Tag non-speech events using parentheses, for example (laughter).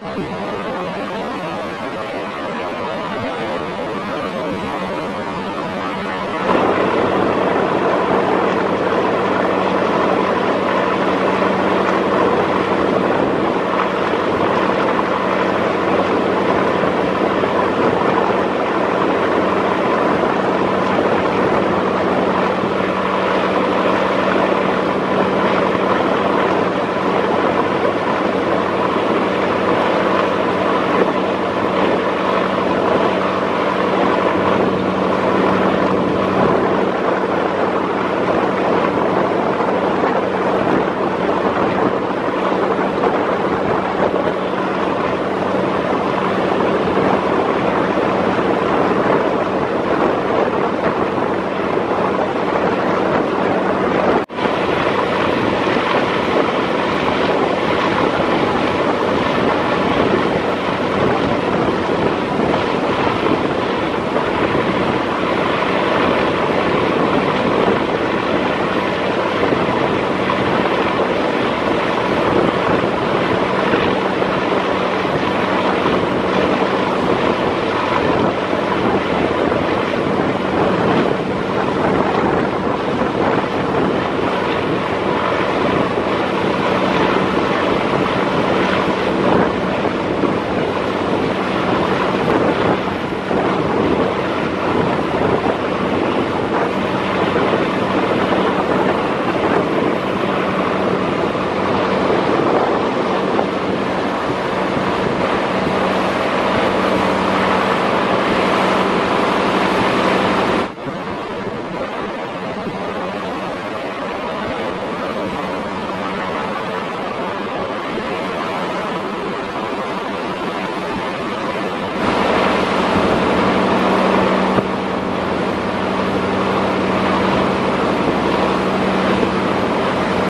了 (laughs)